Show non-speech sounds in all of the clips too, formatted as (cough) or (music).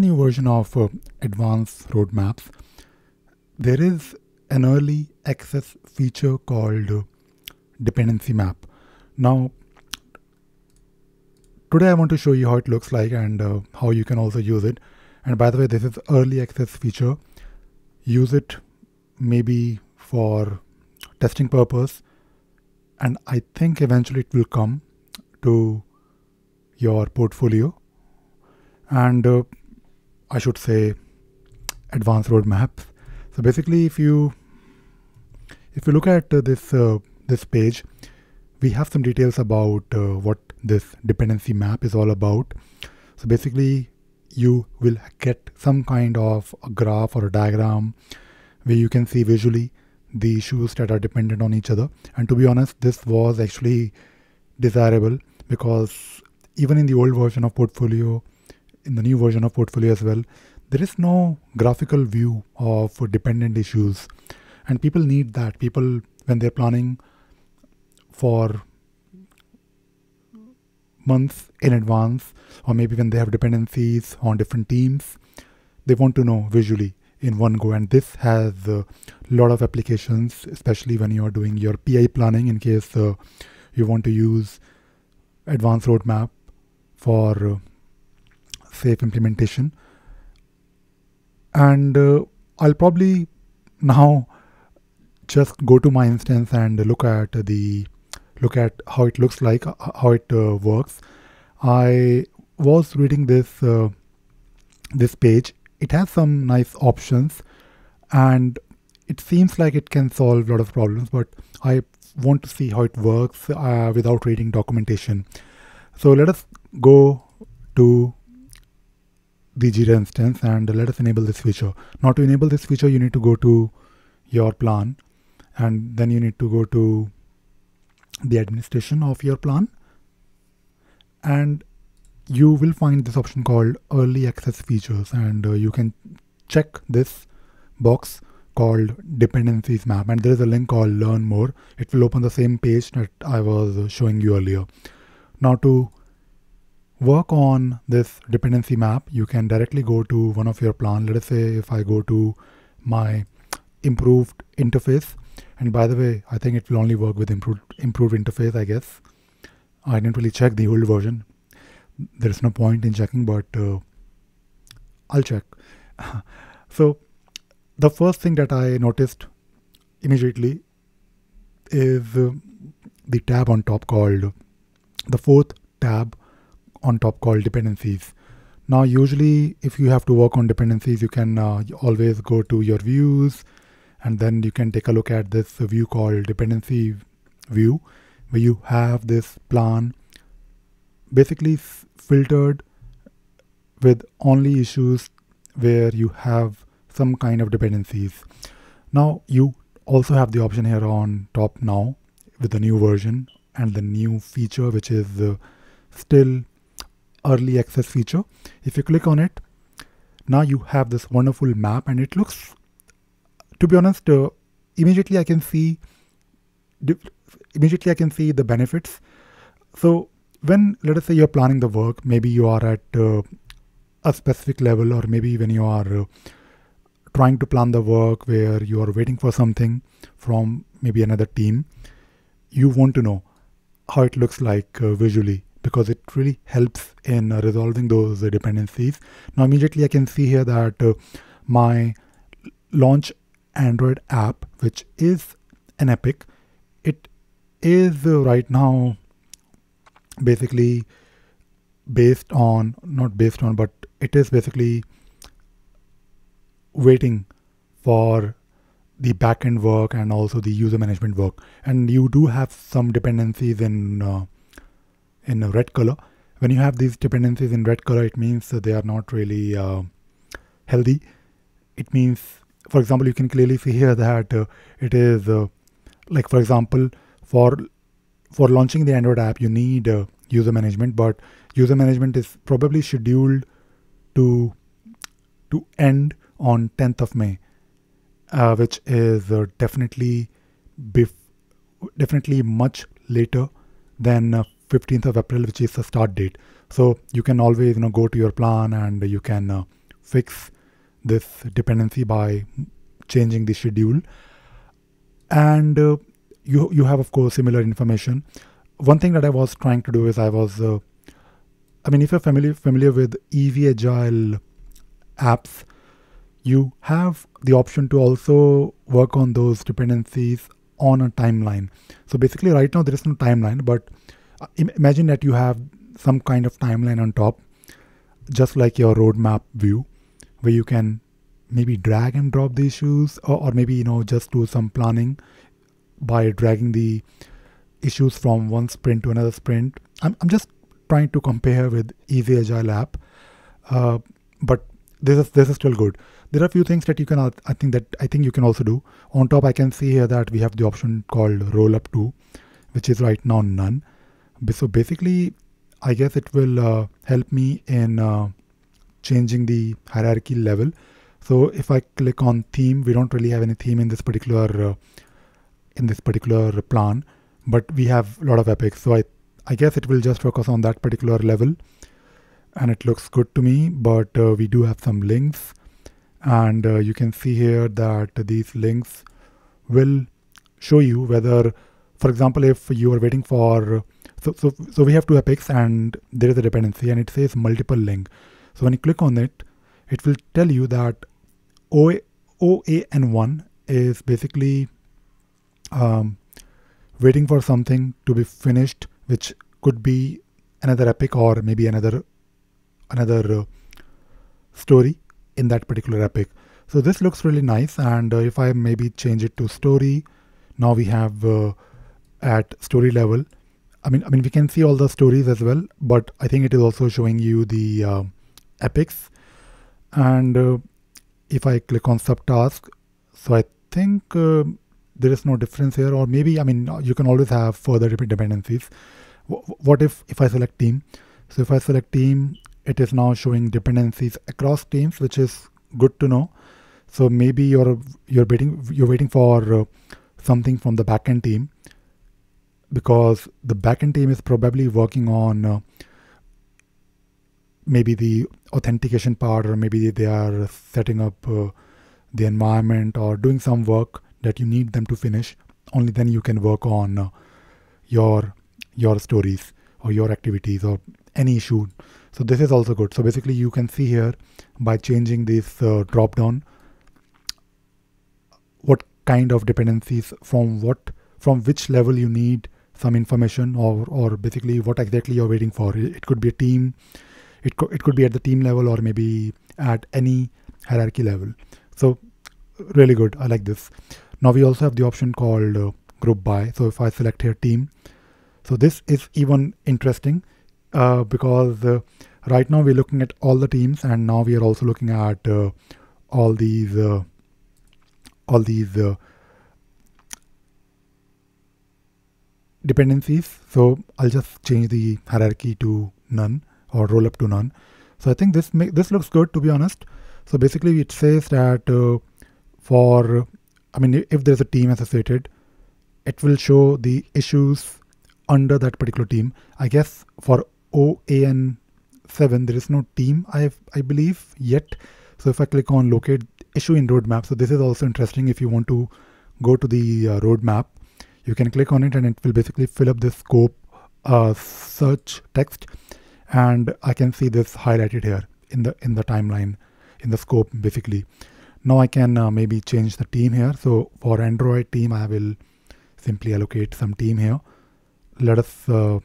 new version of uh, Advanced Roadmaps, there is an early access feature called uh, Dependency Map. Now, today I want to show you how it looks like and uh, how you can also use it. And by the way, this is early access feature. Use it maybe for testing purpose. And I think eventually it will come to your portfolio. And uh, I should say advanced roadmaps. So basically, if you if you look at uh, this uh, this page, we have some details about uh, what this dependency map is all about. So basically, you will get some kind of a graph or a diagram where you can see visually the issues that are dependent on each other. And to be honest, this was actually desirable because even in the old version of Portfolio, in the new version of Portfolio as well, there is no graphical view of dependent issues. And people need that. People, when they're planning for months in advance, or maybe when they have dependencies on different teams, they want to know visually in one go. And this has a lot of applications, especially when you are doing your PI planning in case uh, you want to use advanced roadmap for uh, SAFe implementation. And uh, I'll probably now just go to my instance and look at the look at how it looks like, how it uh, works. I was reading this uh, this page. It has some nice options, and it seems like it can solve a lot of problems. But I want to see how it works uh, without reading documentation. So let us go to Jira instance and let us enable this feature. Now to enable this feature, you need to go to your plan and then you need to go to the administration of your plan. And you will find this option called early access features. And uh, you can check this box called dependencies map. And there is a link called learn more. It will open the same page that i was showing you earlier. Now to work on this dependency map you can directly go to one of your plan let us say if i go to my improved interface and by the way, I think it will only work with improved improved interface, I guess. I didn't really check the old version. There is no point in checking, but uh, I'll check. (laughs) so the first thing that I noticed immediately is uh, the tab on top called the fourth tab on top called dependencies. Now, usually, if you have to work on dependencies, you can uh, always go to your views and then you can take a look at this view called dependency view where you have this plan basically filtered with only issues where you have some kind of dependencies now you also have the option here on top now with the new version and the new feature which is uh, still early access feature if you click on it now you have this wonderful map and it looks to be honest, uh, immediately I can see immediately I can see the benefits. So when let us say you're planning the work, maybe you are at uh, a specific level, or maybe when you are uh, trying to plan the work where you are waiting for something from maybe another team, you want to know how it looks like uh, visually because it really helps in uh, resolving those dependencies. Now immediately I can see here that uh, my launch Android app, which is an Epic. It is uh, right now basically based on, not based on, but it is basically waiting for the backend work and also the user management work. And you do have some dependencies in uh, in red color. When you have these dependencies in red color, it means they are not really uh, healthy. It means for example, you can clearly see here that uh, it is uh, like, for example, for for launching the Android app, you need uh, user management, but user management is probably scheduled to to end on 10th of May, uh, which is uh, definitely definitely much later than 15th uh, of April, which is the start date. So you can always you know go to your plan and you can fix this dependency by changing the schedule. And uh, you you have of course similar information. One thing that i was trying to do is i was uh, i mean if you're familiar familiar with easy agile apps you have the option to also work on those dependencies on a timeline. So basically right now there is no timeline but uh, imagine that you have some kind of timeline on top just like your roadmap view where you can maybe drag and drop the issues or, or maybe you know just do some planning by dragging the issues from one sprint to another sprint. I'm, I'm just trying to compare with easy agile app uh, but this is this is still good. There are a few things that you can i think that i think you can also do. On top i can see here that we have the option called roll up to which is right now none so basically i guess it will uh, help me in uh, changing the hierarchy level so if I click on theme, we don't really have any theme in this particular uh, in this particular plan, but we have a lot of epics. So I I guess it will just focus on that particular level, and it looks good to me. But uh, we do have some links, and uh, you can see here that these links will show you whether, for example, if you are waiting for so, so, so we have two epics and there is a dependency and it says multiple link. So when you click on it, it will tell you that OA, OAN1 is basically um, waiting for something to be finished, which could be another epic or maybe another another uh, story in that particular epic. So this looks really nice, and uh, if I maybe change it to story, now we have uh, at story level. I mean, I mean we can see all the stories as well, but I think it is also showing you the uh, epics, and uh, if I click on subtask, so I think uh, there is no difference here, or maybe, I mean, you can always have further dependencies. what if, if I select team? So if I select team, it is now showing dependencies across teams, which is good to know. So maybe you're you're waiting you're waiting for uh, something from the backend team because the backend team is probably working on uh, maybe the authentication part or maybe they are setting up uh, the environment or doing some work that you need them to finish. Only then you can work on uh, your your stories or your activities or any issue. So this is also good. So basically you can see here by changing this uh, drop down what kind of dependencies from what from which level you need some information or or basically what exactly you're waiting for it could be a team it, co- it could be at the team level or maybe at any hierarchy level. So really good. I like this. Now we also have the option called uh, group by. So if I select here team, so this is even interesting uh, because uh, right now we're looking at all the teams and now we are also looking at uh, all these uh, all these dependencies. So I'll just change the hierarchy to none or roll up to none. So I think this make, this looks good to be honest. So basically it says that uh, for, I mean, if there's a team associated, it will show the issues under that particular team. I guess for OAN7 there is no team I I believe yet. So if I click on locate issue in roadmap, so this is also interesting if you want to go to the uh, roadmap, you can click on it and it will basically fill up the scope uh, search text. And I can see this highlighted here in the in the timeline in the scope basically. Now I can uh, maybe change the team here. So for Android team I will simply allocate some team here. Let us uh,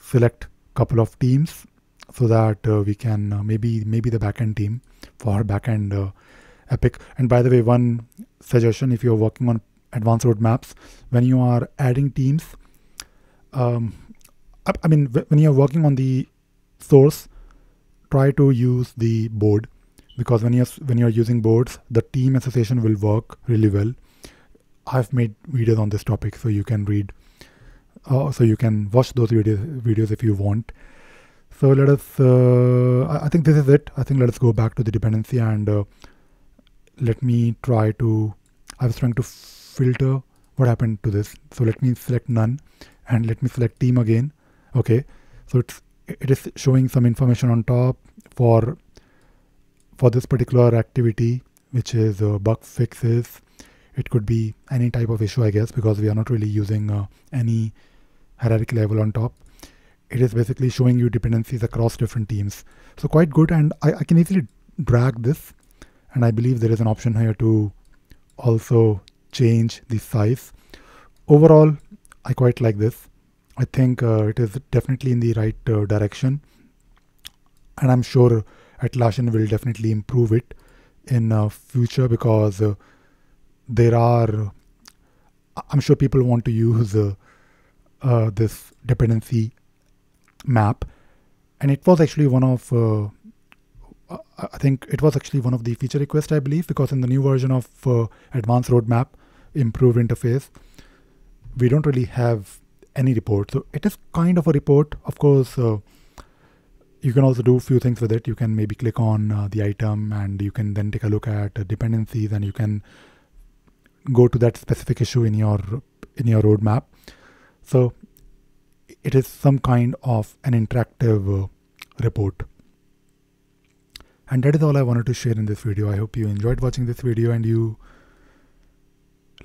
select couple of teams so that uh, we can uh, maybe maybe the backend team for backend uh, epic. And by the way one suggestion if you're working on advanced roadmaps when you are adding teams um, I mean, when you're working on the source, try to use the board because when you're when you're using boards, the team association will work really well. I've made videos on this topic, so you can read, uh, so you can watch those videos videos if you want. So let us. Uh, I think this is it. I think let us go back to the dependency and uh, let me try to. I was trying to filter what happened to this. So let me select none and let me select team again okay so it's it is showing some information on top for for this particular activity, which is uh, bug fixes, it could be any type of issue, I guess, because we are not really using uh, any hierarchy level on top. It is basically showing you dependencies across different teams. So quite good. And I, I can easily drag this. And I believe there is an option here to also change the size. Overall, I quite like this. I think uh, it is definitely in the right uh, direction. And I'm sure Atlassian will definitely improve it in uh, future because uh, there are, I'm sure people want to use uh, uh, this dependency map. And it was actually one of, I think it was actually one of the feature requests, I believe, because in the new version of Advanced Roadmap, improved interface, we don't really have any report. So it is kind of a report. Of course, uh, you can also do a few things with it. You can maybe click on uh, the item and you can then take a look at uh, dependencies and you can go to that specific issue in your in your roadmap. So it is some kind of an interactive uh, report. And that is all I wanted to share in this video. I hope you enjoyed watching this video and you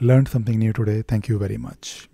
learned something new today. Thank you very much.